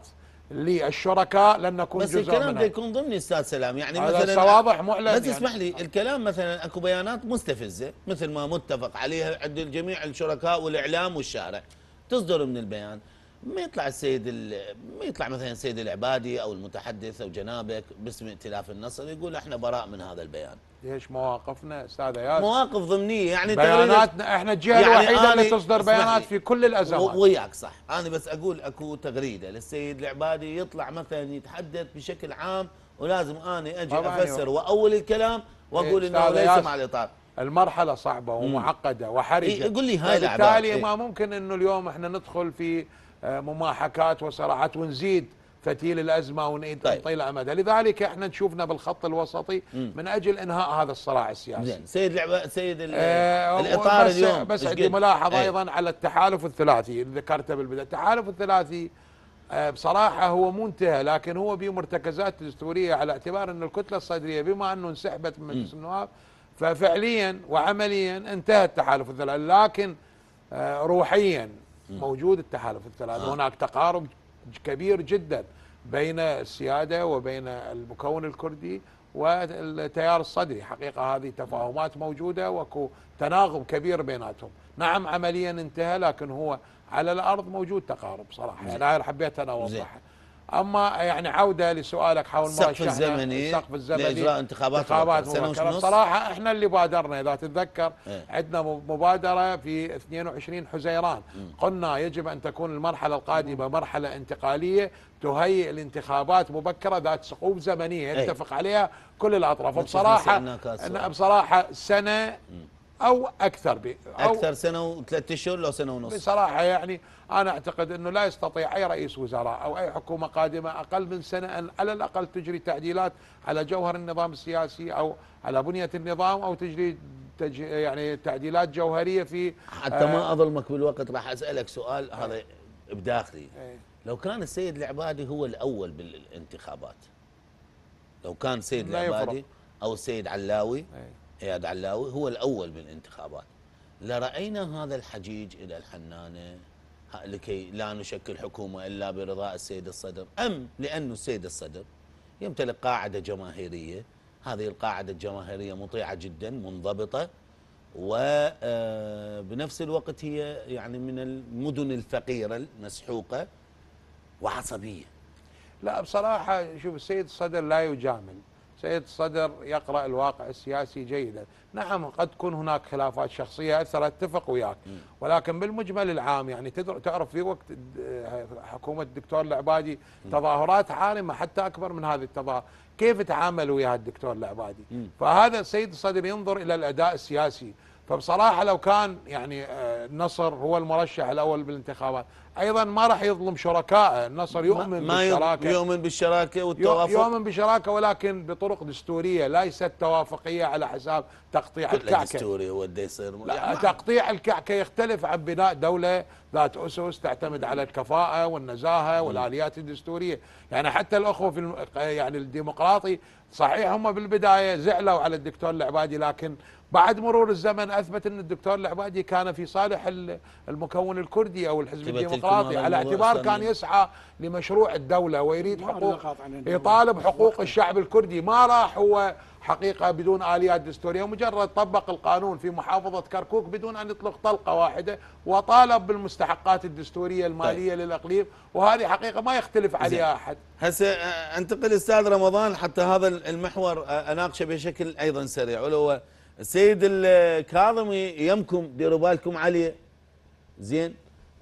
للشركاء لن نكون بس جزء الكلام ده منها يكون ضمني أستاذ سلام. يعني هذا مثلا واضح معلن بس يعني. اسمح لي الكلام مثلا أكو بيانات مستفزة مثل ما متفق عليها عند الجميع الشركاء والإعلام والشارع. تصدر من البيان. ما يطلع السيد ال- ما يطلع مثلا السيد العبادي أو المتحدث أو جنابك باسم ائتلاف النصر يقول إحنا براء من هذا البيان. ليش مواقفنا أستاذ ياسر مواقف ضمنية يعني بياناتنا إحنا الجهة يعني الوحيدة اللي تصدر بيانات. في كل الأزمات. وياك صح. أنا بس أقول أكو تغريدة للسيد العبادي يطلع مثلا يتحدث بشكل عام ولازم أنا أجي أفسر وأول الكلام وأقول إيه، إنه ليس. مع الإطار. المرحلة صعبة ومعقدة وحرجة. إيه، قل لي هاي فبالتالي الأعباء. ما ممكن إنه اليوم إحنا ندخل في مماحكات وصراعات ونزيد فتيل الأزمة ونعيد طيب. نطيل أمدها، لذلك إحنا نشوفنا بالخط الوسطي من أجل إنهاء هذا الصراع السياسي. زين سيد العب... سيد. آه، الإطار بس اليوم بس عندي؟ ملاحظة إيه. أيضا على التحالف الثلاثي اللي ذكرته بالبداية، التحالف الثلاثي آه، بصراحة هو منتهى لكن هو بمرتكزات دستورية على اعتبار إن الكتلة الصدرية بما أنه انسحبت من مجلس النواب ففعليا وعمليا انتهى التحالف الثلاثي لكن آه، روحيا موجود التحالف الثلاثي. آه. هناك تقارب كبير جدا بين السيادة وبين المكون الكردي والتيار الصدري. حقيقة هذه تفاهمات موجودة وأكو تناغم كبير بيناتهم. نعم عمليا انتهى لكن هو على الأرض موجود تقارب صراحة. يعني هاي حبيت أنا اوضحها أما يعني عودة لسؤالك حول السقف الزمني السقف الزمني. لإجراء انتخابات انتخابات ونص. صراحة إحنا اللي بادرنا إذا تتذكر إيه. عندنا مبادرة في 22 حزيران. قلنا يجب أن تكون المرحلة القادمة مرحلة انتقالية تهيئ الانتخابات مبكرة ذات ثقوب زمنية إيه. يتفق عليها كل الأطراف. إن سؤال. بصراحة سنة أو أكثر بي أو أكثر سنة وثلاث أشهر لو سنة ونص. بصراحة يعني أنا أعتقد أنه لا يستطيع أي رئيس وزراء أو أي حكومة قادمة أقل من سنة أن على الأقل تجري تعديلات على جوهر النظام السياسي أو على بنية النظام أو تجري تج يعني تعديلات جوهرية في حتى ما آه، أظلمك بالوقت راح أسألك سؤال هذا بداخلي إيه. لو كان السيد العبادي هو الأول بالانتخابات لو كان السيد العبادي. أو السيد علاوي إيه. اياد علاوي هو الأول بالانتخابات لرأينا هذا الحجيج إلى الحنانة ها- لكي لا نشكل حكومة إلا برضاء السيد الصدر. أم لأنه السيد الصدر يمتلك قاعدة جماهيرية. هذه القاعدة الجماهيرية مطيعة جدا منضبطة وبنفس الوقت هي يعني من المدن الفقيرة المسحوقة وعصبية. لا بصراحة شوف السيد الصدر لا يجامل. سيد الصدر يقرأ الواقع السياسي جيدا. نعم قد تكون هناك خلافات شخصية أثر اتفق وياك. ولكن بالمجمل العام يعني تعرف في وقت حكومة الدكتور العبادي تظاهرات عارمة حتى أكبر من هذه التظاهر كيف تعامل ويا الدكتور العبادي؟ فهذا السيد الصدر ينظر إلى الأداء السياسي. فبصراحة لو كان يعني آه، النصر هو المرشح الأول بالانتخابات. أيضا ما راح يظلم شركائه. النصر يؤمن ما بالشراكة. يؤمن بالشراكة والتوافق. يؤمن بشراكه ولكن بطرق دستورية ليست توافقية على حساب تقطيع كل الكعكة. دستوري هو بده يصير. لا تقطيع الكعكة يختلف عن بناء دولة ذات أسس تعتمد على الكفاءة والنزاهة والآليات الدستورية. يعني حتى الأخوة في يعني الديمقراطي صحيح هم بالبداية زعلوا على الدكتور العبادي لكن بعد مرور الزمن أثبت أن الدكتور العبادي كان في صالح ال- المكون الكردي أو الحزب الديمقراطي. على اعتبار كان. يسعى لمشروع الدولة ويريد حقوق يطالب حقوق الشعب الكردي. ما راح هو حقيقة بدون آليات دستورية. مجرد طبق القانون في محافظة كركوك بدون أن يطلق طلقة واحدة وطالب بالمستحقات الدستورية المالية طيب. للإقليم. وهذه حقيقة ما يختلف عليها أحد. هسه آه، أنتقل أستاذ رمضان حتى هذا المحور آه، أناقشه بشكل أيضا سريع. ولو هو السيد الكاظمي يمكم ديروا بالكم عليه زين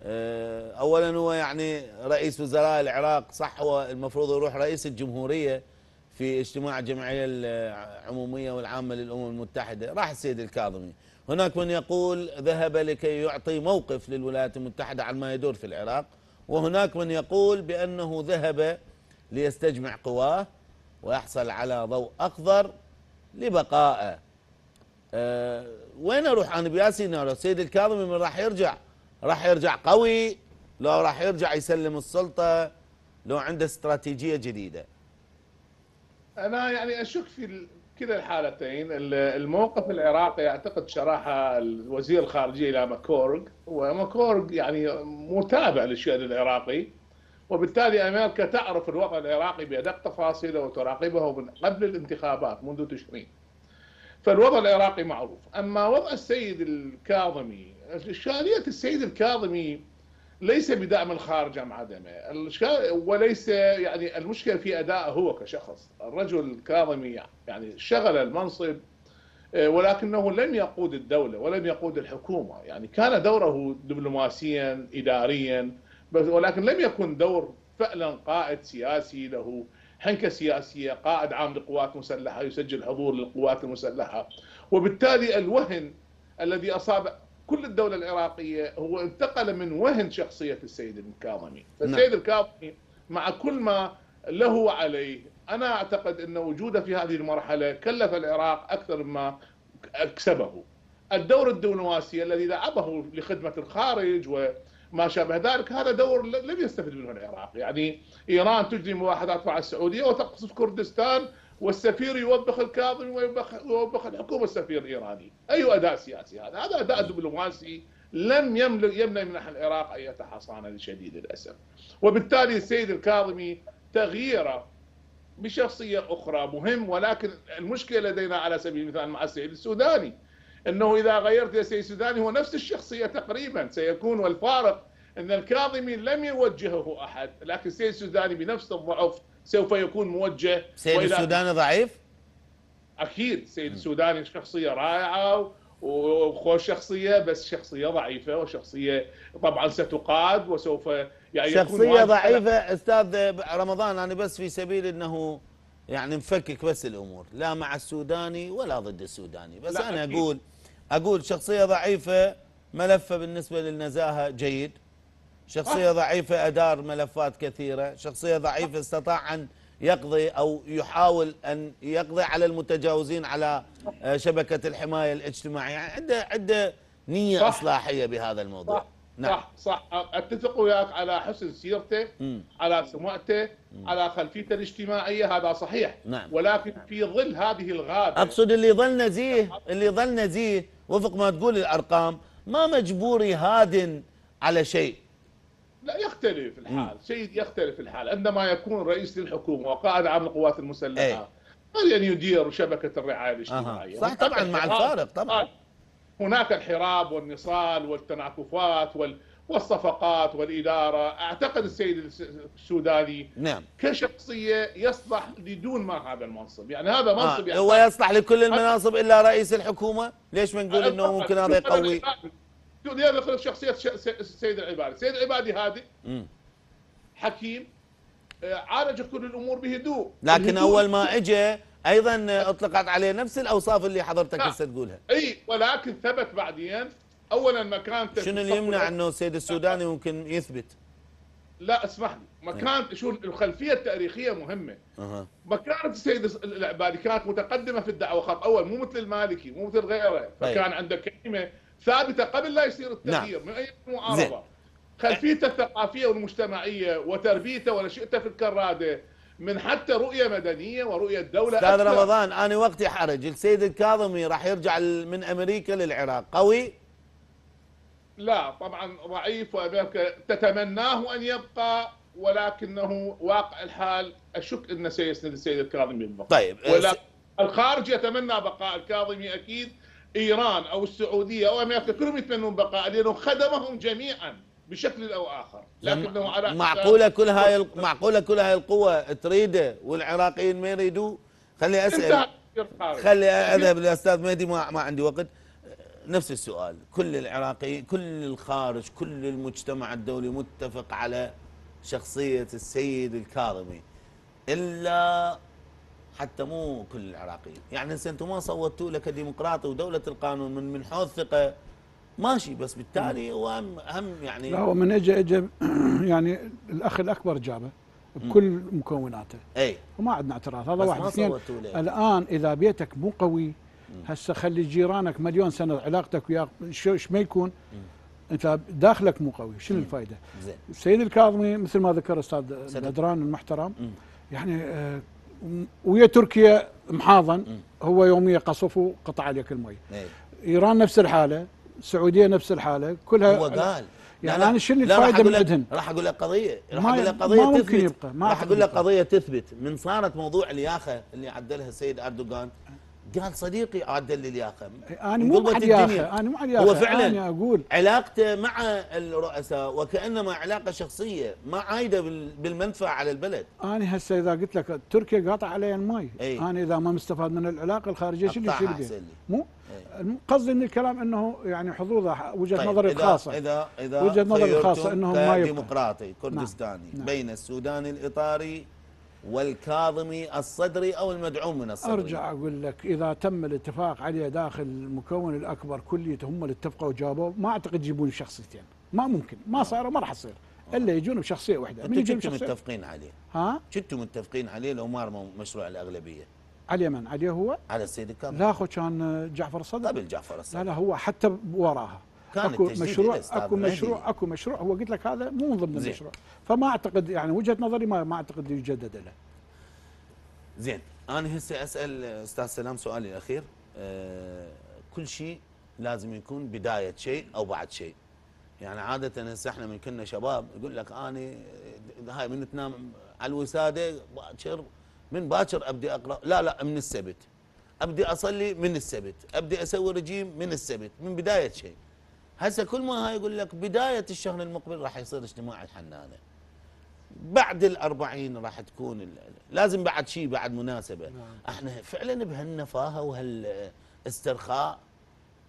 آه، اولا هو يعني رئيس وزراء العراق صح هو المفروض يروح رئيس الجمهورية في اجتماع الجمعية العمومية والعامة للأمم المتحدة. راح السيد الكاظمي. هناك من يقول ذهب لكي يعطي موقف للولايات المتحدة عن ما يدور في العراق وهناك من يقول بأنه ذهب ليستجمع قواه ويحصل على ضوء أخضر لبقائه. أه وين أروح؟ أنا بياسين السيد الكاظمي من راح يرجع. راح يرجع قوي. لو راح يرجع يسلم السلطة لو عنده استراتيجية جديدة. أنا يعني أشك في كلا الحالتين. ال- الموقف العراقي أعتقد شرحها الوزير الخارجية إلى ماكورغ. وماكورغ يعني متابع للشأن العراقي. وبالتالي أمريكا تعرف الوضع العراقي بأدق تفاصيله وتراقبه من قبل الانتخابات منذ تشرين. فالوضع العراقي معروف، أما وضع السيد الكاظمي اشكاليه السيد الكاظمي ليس بدعم الخارج ام عدمه، وليس يعني المشكلة في أدائه هو كشخص، الرجل الكاظمي يعني شغل المنصب آه، ولكنه لم يقود الدولة ولم يقود الحكومة، يعني كان دوره دبلوماسيا اداريا بس ولكن لم يكن دور فعلا قائد سياسي له. حنكه سياسية، قائد عام لقوات مسلحه يسجل حضور للقوات المسلحة، وبالتالي الوهن الذي أصاب كل الدولة العراقية هو انتقل من وهن شخصية السيد الكاظمي. فالسيد الكاظمي مع كل ما له وعليه أنا أعتقد أن وجوده في هذه المرحلة كلف العراق أكثر مما أكسبه الدور الدبلوماسي الذي لعبه لخدمة الخارج وما شابه ذلك هذا دور لم يستفد منه العراق. يعني إيران تجري مواحدات مع السعودية وتقصف كردستان والسفير يوبخ الكاظمي ويوبخ, الحكومة السفير الإيراني. أي أداء سياسي هذا؟ هذا أداء دبلوماسي لم يملك يمنح العراق اي حصانه لشديد الاسف وبالتالي السيد الكاظمي تغييره بشخصية أخرى مهم ولكن المشكلة لدينا على سبيل المثال مع السيد السوداني. انه اذا غيرت إلى السيد السوداني هو نفس الشخصية تقريبا. سيكون والفارق ان الكاظمي لم يوجهه احد لكن السيد السوداني بنفس الضعف سوف يكون موجه سيد السوداني ضعيف؟ أكيد. السيد السوداني شخصية رائعة وخوش شخصية بس شخصية ضعيفة وشخصية طبعا ستقاد وسوف يعني على- ضعيفة. أستاذ رمضان أنا بس في سبيل أنه يعني مفكك بس الأمور لا مع السوداني ولا ضد السوداني. بس لا أنا أكيد. أقول أقول شخصية ضعيفة ملفة بالنسبة للنزاهة جيد. شخصية ضعيفة أدار ملفات كثيرة. شخصية ضعيفة استطاع أن يقضي أو يحاول أن يقضي على المتجاوزين على آه، شبكة الحماية الاجتماعية. يعني عنده عنده نية صح. إصلاحية بهذا الموضوع. صح. صح صح. أتفق وياك على حسن سيرته مم. على سمعته على خلفيته الاجتماعية هذا صحيح. نعم. ولكن في ظل هذه الغابة أقصد اللي ظل نزيه اللي ظل نزيه وفق ما تقول الأرقام ما مجبور يهادن على شيء. لا يختلف الحال. شيء يختلف الحال. عندما يكون رئيس للحكومة وقائد عام القوات. المسلحة عليه ان يدير شبكة الرعاية الاجتماعية. أها. صح طبعا مع الفارق طبعا. هناك الحراب والنصال والتناكفات وال والصفقات والإدارة. أعتقد السيد الس- السوداني نعم. كشخصية يصلح لدون ما هذا المنصب. يعني هذا منصب آه. هو يصلح لكل المناصب إلا رئيس الحكومة؟ ليش ما نقول إنه ممكن هذا يقوي؟ ليه يخلق شخصية السيد العبادي. السيد العبادي هادئ. حكيم آه، عالج كل الأمور بهدوء. لكن أول ما اجى أيضا أطلقت عليه نفس الأوصاف اللي حضرتك نعم. هسه تقولها. أي ولكن ثبت بعدين. اولا مكانته شنو اللي يمنع إنه السيد السوداني ممكن يثبت؟ لا اسمح لي مكان شو الخلفية التاريخية مهمة. أها. مكانة السيد العبادي كانت متقدمة في الدعوة خط أول مو مثل المالكي مو مثل غيره. فكان عنده كلمة ثابتة قبل لا يصير التغيير من أي زين. معارضة خلفيته الثقافية والمجتمعية وتربيته ونشأته في الكرادة من حتى رؤية مدنية ورؤية دولة أستاذ أكثر. رمضان أنا وقتي حرج. السيد الكاظمي راح يرجع من أمريكا للعراق. قوي؟ لا طبعا ضعيف وأمريكا تتمناه أن يبقى ولكنه واقع الحال. أشك أنه سيسند السيد الكاظمي بالضبط طيب ولا س- الخارج يتمنى بقاء الكاظمي أكيد. إيران أو السعودية أو أمريكا كلهم يتمنون بقاء لأنه خدمهم جميعا. بشكل أو آخر. لكنه على معقولة كل هاي ال- معقولة كل هاي القوة تريده والعراقيين ما يريدوه خلي أسأل. خلي أذهب للاستاذ مهدي ما, ما عندي وقت. نفس السؤال. كل العراقيين كل الخارج كل المجتمع الدولي متفق على شخصية السيد الكاظمي. إلا حتى مو كل العراقيين. يعني أنتم ما صوتوا له كديمقراطي ودولة القانون من من حوث ثقة. ماشي بس بالتالي هو هم, هم يعني لا هو من اجى اجى يعني الأخ الأكبر جابه بكل مكوناته. إي. وما عندنا اعتراض هذا واحد اثنين. الآن إذا بيتك مو قوي هسه خلي جيرانك مليون سنة علاقتك وياه شو إيش ما يكون أنت داخلك مو قوي شنو الفائده؟ زين. السيد الكاظمي مثل ما ذكر أستاذ. بدران المحترم مم. يعني آه، ويا تركيا محاضن هو يوميا قصف وقطع عليك المي. إي. إيران نفس الحالة السعودية نفس الحالة كلها هو قال. يعني أنا شنو أقول من عندهن؟ راح أقول لك قضية. راح ما- أقول لك ما قضية ممكن تثبت. يبقى، ما راح أقول لك. قضية تثبت. من صارت موضوع الياخة اللي عدلها السيد أردوغان قال صديقي عدل لي الياخه أنا مو مع الياخه. أنا مو الياخه هو فعلا أنا أقول علاقته مع الرؤساء وكأنما علاقة شخصية ما عايدة بال- بالمنفعة على البلد أنا هسه إذا قلت لك تركيا قاطع علي المي أي. أنا إذا ما مستفاد من العلاقة الخارجية شو اللي يصير. مو قصدي من الكلام إنه يعني حظوظة وجهة طيب نظري الخاصة إذا إذا وجهة نظري الخاصة إنهم ما يبقى. كديمقراطي كردستاني نعم. بين السوداني الإطاري والكاظمي الصدري أو المدعوم من الصدري. أرجع أقول لك إذا تم الاتفاق عليه داخل المكون الأكبر كلية هم اللي اتفقوا وجابوا ما أعتقد يجيبون شخصيتين. ما ممكن ما صار ما راح يصير. إلا يجون بشخصية واحدة. أنتم كنتم متفقين عليه؟ ها؟ كنتم متفقين عليه لو ما مشروع الأغلبية؟ علي من؟ عليه هو؟ على السيد الكاظمي لا أخو كان جعفر الصدر. قبل جعفر لا الصادق لا هو حتى وراها. كان أكو التجديد مشروع أكو. مشروع أكو مشروع. هو قلت لك هذا مو من ضمن زين. المشروع. فما أعتقد يعني وجهة نظري ما ما أعتقد يجدد له. زين. أنا هسه أسأل أستاذ سلام سؤالي الأخير. آه كل شيء لازم يكون بداية شيء أو بعد شيء. يعني عادة هسه إحنا من كنا شباب يقول لك اني هاي من تنام على الوسادة باكر من باكر أبدي أقرأ. لا لا من السبت. أبدي أصلي من السبت. أبدي أسوي رجيم من السبت. من بداية شيء. هسه كل ما هاي يقول لك بداية الشهر المقبل راح يصير اجتماع الحنانة. بعد الأربعين راح تكون لازم بعد شيء بعد مناسبة. نعم. إحنا فعلا بهالنفاهة وهالإسترخاء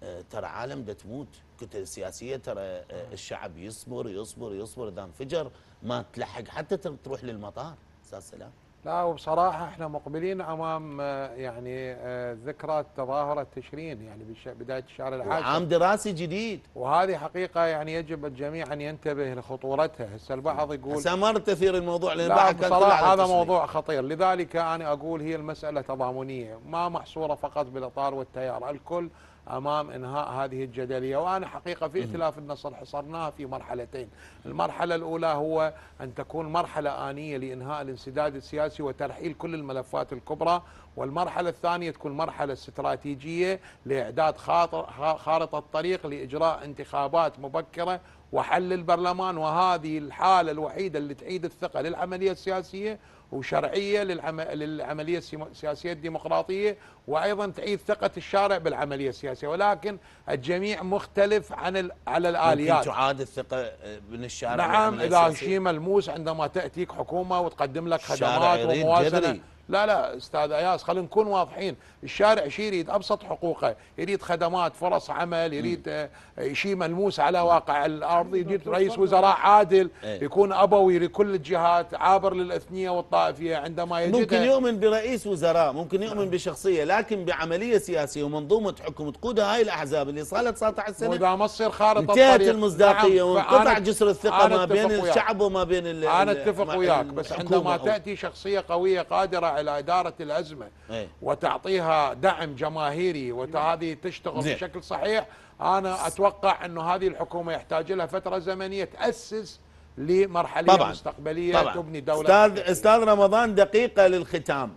آه، ترى عالم دا تموت. كتل السياسية ترى آه، الشعب يصبر يصبر يصبر. إذا انفجر ما تلحق حتى تر- تروح للمطار. أستاذ سلام. لا وبصراحة إحنا مقبلين أمام آه، يعني آه، ذكرى تظاهرة تشرين يعني بداية الشهر العاشر عام دراسي جديد. وهذه حقيقة يعني يجب الجميع أن ينتبه لخطورتها. هسه البعض يقول هسه ما اريد تثير الموضوع لأن لا البعض كان بصراحة هذا. موضوع خطير. لذلك أنا أقول هي المسألة تضامنية. ما محصورة فقط بالإطار والتيار. الكل أمام إنهاء هذه الجدلية. وأنا حقيقة في ائتلاف النصر حصرناها في مرحلتين. المرحلة الأولى هو أن تكون مرحلة آنية لإنهاء الانسداد السياسي وترحيل كل الملفات الكبرى. والمرحلة الثانية تكون مرحلة استراتيجية لإعداد خاطر خارطة طريق لإجراء انتخابات مبكرة وحل البرلمان وهذه الحالة الوحيدة اللي تعيد الثقة للعملية السياسية وشرعية للعم... للعملية السياسية الديمقراطية وأيضا تعيد ثقة الشارع بالعملية السياسية ولكن الجميع مختلف عن ال... على ممكن الآليات تعاد الثقة من الشارع نعم إذا؟ شيء ملموس عندما تأتيك حكومة وتقدم لك خدمات وموازنة. لا لا أستاذ أياس خلينا نكون واضحين. الشارع شيء يريد أبسط حقوقه يريد خدمات فرص عمل يريد آه، شيء ملموس على واقع الأرض يريد رئيس وزراء عادل إيه. يكون أبوي لكل الجهات عابر للأثنية والطائفية عندما يجد. ممكن يؤمن برئيس وزراء ممكن يؤمن بشخصية لكن بعملية سياسية ومنظومة حكم تقودها هاي الأحزاب اللي صار لها 19 سنة. وإذا ما تصير خارطة انتهت الطريق- المصداقية نعم، وانقطع جسر الثقة أنا ما بين. الشعب وما بين ال أنا أتفق وياك بس عندما تأتي شخصية قوية قادرة على إدارة الأزمة. إيه. وتعطيها دعم جماهيري وهذه تشتغل زين. بشكل صحيح. أنا أتوقع إنه هذه الحكومة يحتاج لها فترة زمنية تأسس لمرحليه طبعا. مستقبلية طبعا. تبني دولة أستاذ حقيقية. أستاذ رمضان دقيقة للختام.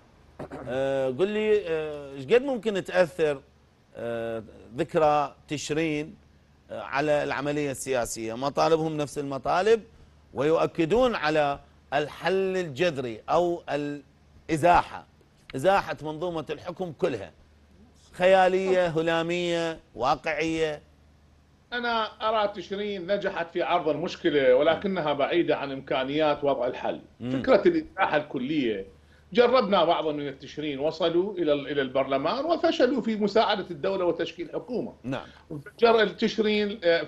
آه، قل لي آه، إيش قد ممكن تأثر آه، ذكرى تشرين آه، على العملية السياسية؟ مطالبهم نفس المطالب ويؤكدون على الحل الجذري أو الإزاحة إزاحة منظومة الحكم كلها. خيالية هلامية واقعية. أنا أرى تشرين نجحت في عرض المشكلة ولكنها بعيدة عن إمكانيات وضع الحل. مم. فكرة الإزاحة الكلية جربنا بعضا من التشرين وصلوا إلى إلى البرلمان وفشلوا في مساعدة الدولة وتشكيل حكومة. نعم. جر التشرين آه،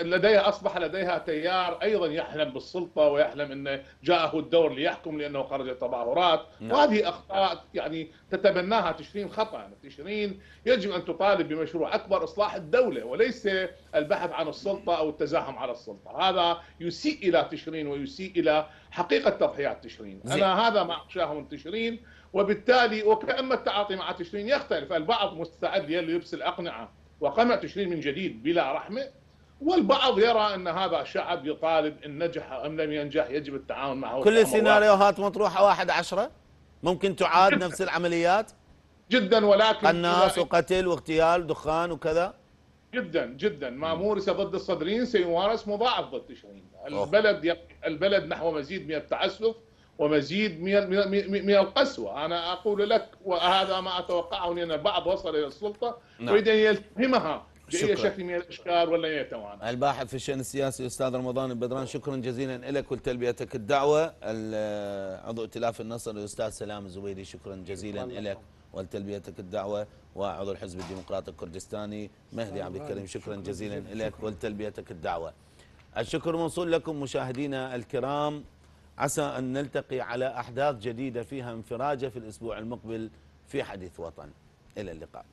لديها أصبح لديها تيار أيضا يحلم بالسلطة ويحلم انه جاءه الدور ليحكم لأنه خرج تظاهرات نعم. وهذه أخطاء يعني تتبناها تشرين خطأ. تشرين يجب أن تطالب بمشروع أكبر إصلاح الدولة وليس البحث عن السلطة أو التزاحم على السلطة. هذا يسيء إلى تشرين ويسيء إلى حقيقة تضحيات تشرين زين. أنا هذا ما اخشاه من تشرين وبالتالي وكأما التعاطي مع تشرين يختلف. البعض مستعد للبس الأقنعة وقمع تشرين من جديد بلا رحمة والبعض يرى أن هذا شعب يطالب إن نجح أم لم ينجح يجب التعاون معه. كل السيناريوهات مطروحة واحد عشرة؟ ممكن تعاد جداً. نفس العمليات؟ جدا ولكن قناص إذا- وقتل واغتيال دخان وكذا؟ جدا جدا ما مورس ضد الصدرين سيمارس مضاعف ضد تشرين. البلد. البلد نحو مزيد من التعسف ومزيد من من- القسوة أنا أقول لك وهذا ما أتوقعه لأن البعض وصل إلى السلطة نعم. يريد ان يلتهمها باي. شكل من الأشكال ولا يتوانى الباحث في الشأن السياسي أستاذ رمضان البدران شكرا جزيلا لك ولتلبيتك الدعوة ال- عضو ائتلاف النصر الأستاذ سلام الزبيدي شكرا جزيلا لك ولتلبيتك الدعوة وعضو الحزب الديمقراطي الكردستاني مهدي عبد الكريم شكرا جزيلا لك ولتلبيتك الدعوة. الشكر موصول لكم مشاهدينا الكرام. عسى أن نلتقي على أحداث جديدة فيها انفراجة في الأسبوع المقبل في حديث وطن. إلى اللقاء.